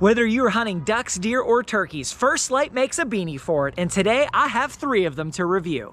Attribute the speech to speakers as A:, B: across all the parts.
A: Whether you're hunting ducks, deer, or turkeys, First Lite makes a beanie for it, and today I have three of them to review.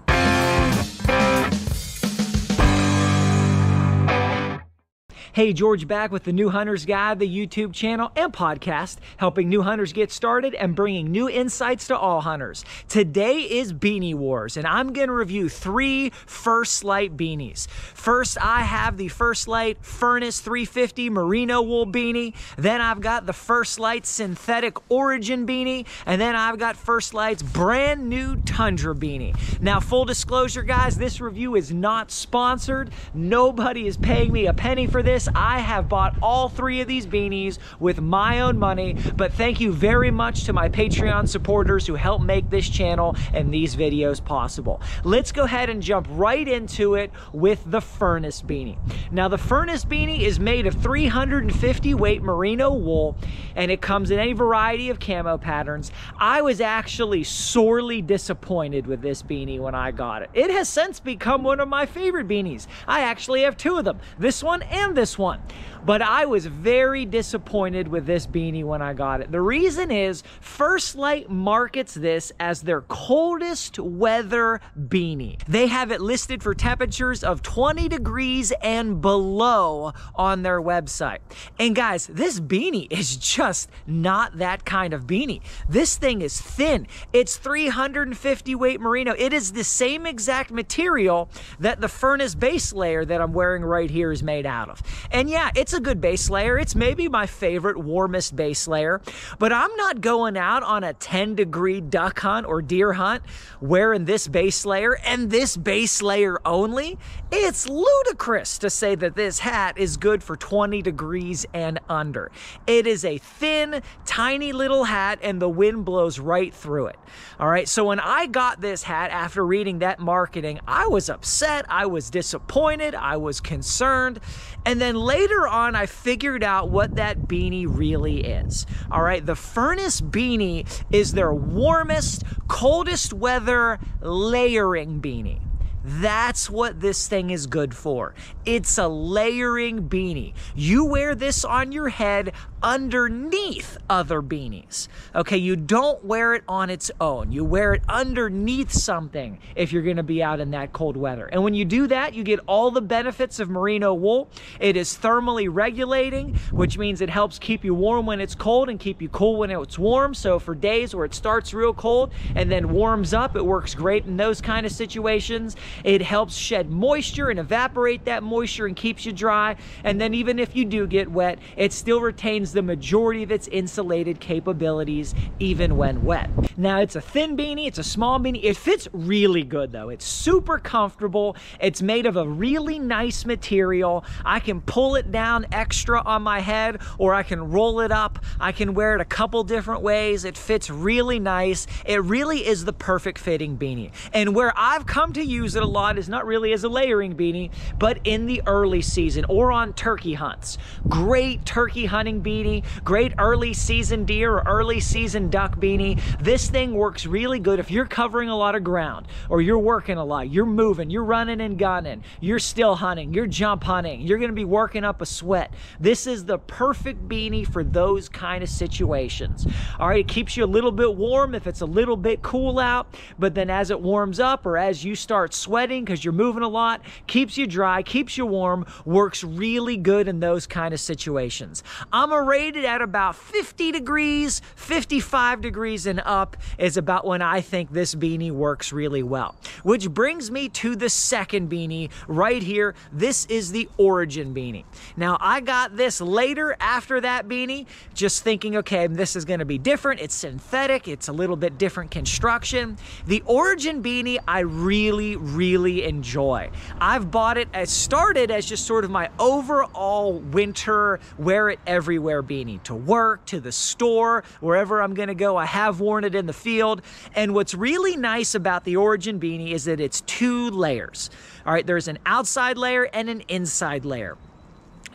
A: Hey, George back with the New Hunters Guide, the YouTube channel and podcast, helping new hunters get started and bringing new insights to all hunters. Today is Beanie Wars, and I'm going to review three First Lite beanies. First, I have the First Lite Furnace 350 Merino Wool beanie. Then I've got the First Lite Synthetic Origin beanie. And then I've got First Lite's brand new Tundra beanie. Now, full disclosure, guys, this review is not sponsored. Nobody is paying me a penny for this. I have bought all three of these beanies with my own money, but thank you very much to my Patreon supporters who help make this channel and these videos possible. Let's go ahead and jump right into it with the Furnace beanie. Now, the Furnace beanie is made of 350 weight merino wool, and it comes in any variety of camo patterns. I was actually sorely disappointed with this beanie when I got it. It has since become one of my favorite beanies. I actually have two of them, this one and this one. But I was very disappointed with this beanie when I got it. The reason is First Lite markets this as their coldest weather beanie. They have it listed for temperatures of 20 degrees and below on their website. And guys, this beanie is just not that kind of beanie. This thing is thin. It's 350 weight merino. It is the same exact material that the furnace base layer that I'm wearing right here is made out of. And yeah, it's a good base layer. It's maybe my favorite, warmest base layer, but I'm not going out on a 10 degree duck hunt or deer hunt wearing this base layer and this base layer only. It's ludicrous to say that this hat is good for 20 degrees and under. It is a thin, tiny little hat and the wind blows right through it. All right, so when I got this hat after reading that marketing, I was upset, I was disappointed, I was concerned, and then later on, I figured out what that beanie really is. All right, the Furnace beanie is their warmest, coldest weather layering beanie. That's what this thing is good for. It's a layering beanie. You wear this on your head underneath other beanies. Okay, you don't wear it on its own. You wear it underneath something if you're going to be out in that cold weather. And when you do that, you get all the benefits of merino wool. It is thermally regulating, which means it helps keep you warm when it's cold and keep you cool when it's warm. So for days where it starts real cold and then warms up, it works great in those kind of situations. It helps shed moisture and evaporate that moisture and keeps you dry. And then even if you do get wet, it still retains the majority of its insulated capabilities even when wet. Now it's a thin beanie, it's a small beanie. It fits really good though. It's super comfortable. It's made of a really nice material. I can pull it down extra on my head or I can roll it up. I can wear it a couple different ways. It fits really nice. It really is the perfect fitting beanie. And where I've come to use it a lot is not really as a layering beanie, but in the early season or on turkey hunts. Great turkey hunting beanie, great early season deer or early season duck beanie. This thing works really good if you're covering a lot of ground or you're working a lot, you're moving, you're running and gunning, you're still hunting, you're jump hunting, you're gonna be working up a sweat. This is the perfect beanie for those kind of situations. All right, it keeps you a little bit warm if it's a little bit cool out, but then as it warms up or as you start sweating because you're moving a lot, keeps you dry, keeps you warm, works really good in those kind of situations. I'm rated at about 50 degrees, 55 degrees and up is about when I think this beanie works really well. Which brings me to the second beanie right here. This is the Origin beanie. Now I got this later after that beanie, just thinking, okay, this is gonna be different. It's synthetic, it's a little bit different construction. The Origin beanie I really, really enjoy. I've bought it, it started as just sort of my overall winter wear it everywhere beanie to work, to the store, wherever I'm gonna go. I have worn it in the field. And what's really nice about the Origin beanie is that it's two layers. All right, there's an outside layer and an inside layer.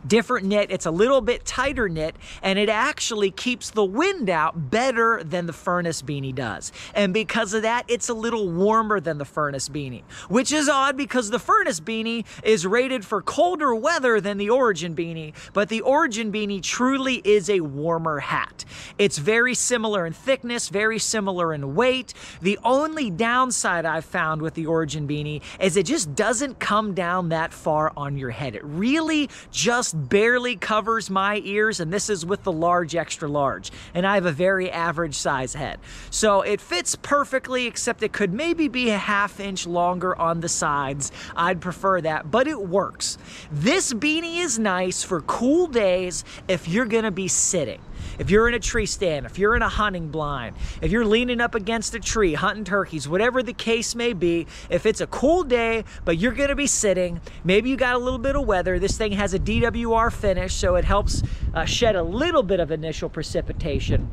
A: Different knit. It's a little bit tighter knit and it actually keeps the wind out better than the furnace beanie does. And because of that, it's a little warmer than the furnace beanie, which is odd because the furnace beanie is rated for colder weather than the origin beanie, but the origin beanie truly is a warmer hat. It's very similar in thickness, very similar in weight. The only downside I've found with the origin beanie is it just doesn't come down that far on your head. It really just just barely covers my ears, and this is with the large extra large. And I have a very average size head. So it fits perfectly, except it could maybe be a half inch longer on the sides. I'd prefer that, but it works. This beanie is nice for cool days if you're gonna be sitting. If you're in a tree stand, if you're in a hunting blind, if you're leaning up against a tree, hunting turkeys, whatever the case may be, if it's a cool day, but you're gonna be sitting, maybe you got a little bit of weather, this thing has a DWR finish, so it helps uh, shed a little bit of initial precipitation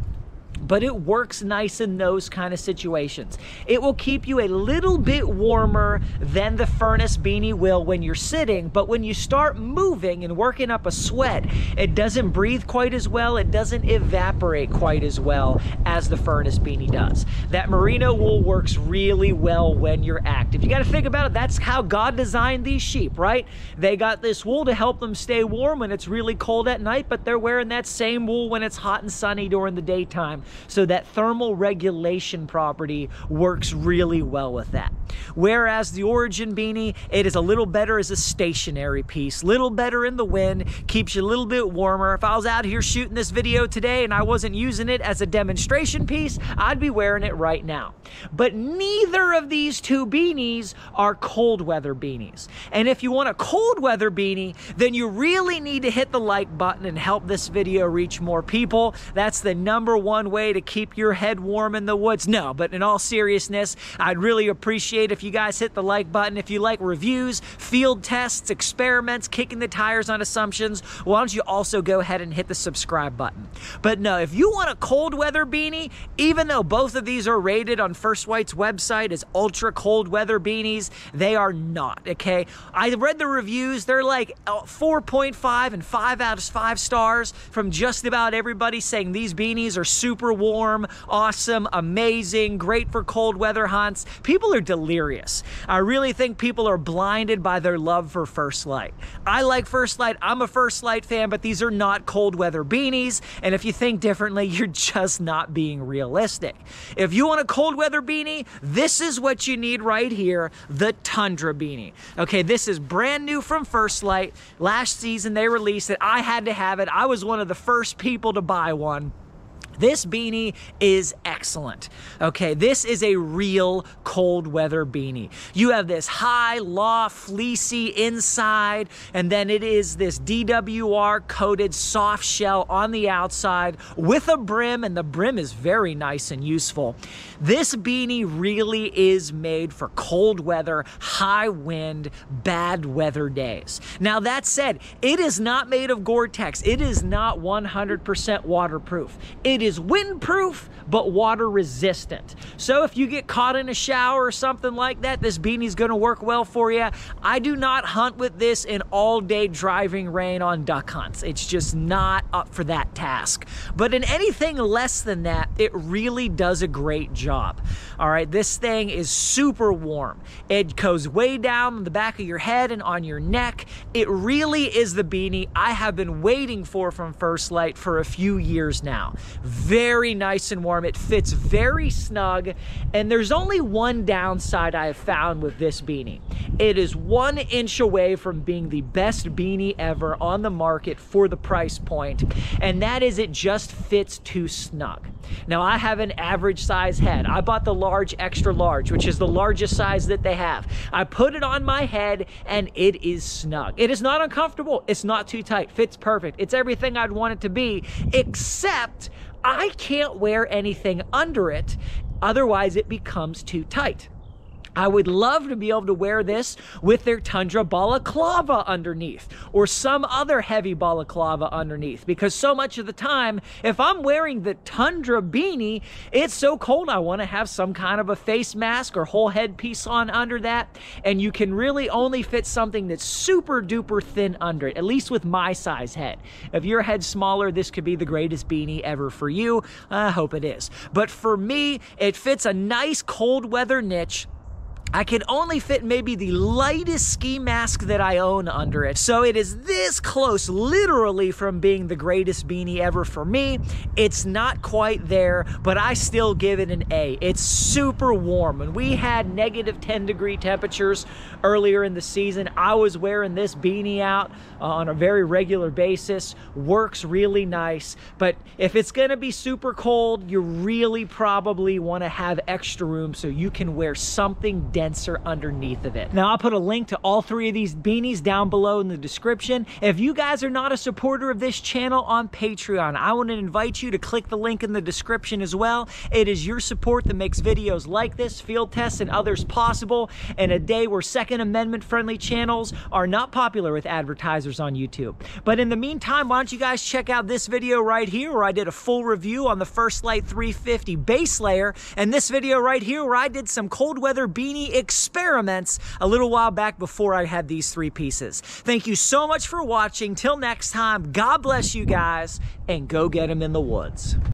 A: but it works nice in those kind of situations. It will keep you a little bit warmer than the furnace beanie will when you're sitting, but when you start moving and working up a sweat, it doesn't breathe quite as well, it doesn't evaporate quite as well as the furnace beanie does. That merino wool works really well when you're active. You gotta think about it, that's how God designed these sheep, right? They got this wool to help them stay warm when it's really cold at night, but they're wearing that same wool when it's hot and sunny during the daytime. So that thermal regulation property works really well with that. Whereas the Origin beanie, it is a little better as a stationary piece, little better in the wind, keeps you a little bit warmer. If I was out here shooting this video today and I wasn't using it as a demonstration piece, I'd be wearing it right now. But neither of these two beanies are cold weather beanies. And if you want a cold weather beanie, then you really need to hit the like button and help this video reach more people. That's the number one way to keep your head warm in the woods. No, but in all seriousness, I'd really appreciate if you guys hit the like button. If you like reviews, field tests, experiments, kicking the tires on assumptions, why don't you also go ahead and hit the subscribe button. But no, if you want a cold weather beanie, even though both of these are rated on First Lite's website as ultra cold weather beanies, they are not, okay? I read the reviews. They're like uh, 4.5 and 5 out of 5 stars from just about everybody saying these beanies are super warm, awesome, amazing, great for cold weather hunts. People are delirious. I really think people are blinded by their love for First Lite. I like First Lite. I'm a First Lite fan, but these are not cold weather beanies. And if you think differently, you're just not being realistic. If you want a cold weather beanie, this is what you need right here, the Tundra beanie. Okay, this is brand new from First Lite. Last season they released it. I had to have it. I was one of the first people to buy one. This beanie is excellent. Okay, this is a real cold weather beanie. You have this high, loft, fleecy inside, and then it is this DWR coated soft shell on the outside with a brim, and the brim is very nice and useful. This beanie really is made for cold weather, high wind, bad weather days. Now, that said, it is not made of Gore-Tex. It is not 100% waterproof. It is windproof, but water resistant. So if you get caught in a shower or something like that, this beanie's gonna work well for you. I do not hunt with this in all day driving rain on duck hunts. It's just not up for that task. But in anything less than that, it really does a great job. All right, this thing is super warm. It goes way down the back of your head and on your neck. It really is the beanie I have been waiting for from First Lite for a few years now very nice and warm. It fits very snug. And there's only one downside I have found with this beanie. It is one inch away from being the best beanie ever on the market for the price point, and that is it just fits too snug. Now I have an average size head. I bought the large extra large, which is the largest size that they have. I put it on my head and it is snug. It is not uncomfortable. It's not too tight. Fits perfect. It's everything I'd want it to be, except I can't wear anything under it, otherwise it becomes too tight. I would love to be able to wear this with their Tundra balaclava underneath or some other heavy balaclava underneath because so much of the time, if I'm wearing the Tundra beanie, it's so cold I want to have some kind of a face mask or whole headpiece on under that. And you can really only fit something that's super duper thin under it, at least with my size head. If your head's smaller, this could be the greatest beanie ever for you. I hope it is. But for me, it fits a nice cold weather niche I can only fit maybe the lightest ski mask that I own under it. So it is this close, literally, from being the greatest beanie ever for me. It's not quite there, but I still give it an A. It's super warm. When we had negative 10 degree temperatures earlier in the season, I was wearing this beanie out uh, on a very regular basis. Works really nice. But if it's gonna be super cold, you really probably wanna have extra room so you can wear something denser underneath of it. Now I'll put a link to all three of these beanies down below in the description. If you guys are not a supporter of this channel on Patreon, I want to invite you to click the link in the description as well. It is your support that makes videos like this, field tests, and others possible in a day where Second Amendment friendly channels are not popular with advertisers on YouTube. But in the meantime, why don't you guys check out this video right here where I did a full review on the First Lite 350 base layer and this video right here where I did some cold weather beanie experiments a little while back before I had these three pieces. Thank you so much for watching. Till next time, God bless you guys, and go get them in the woods.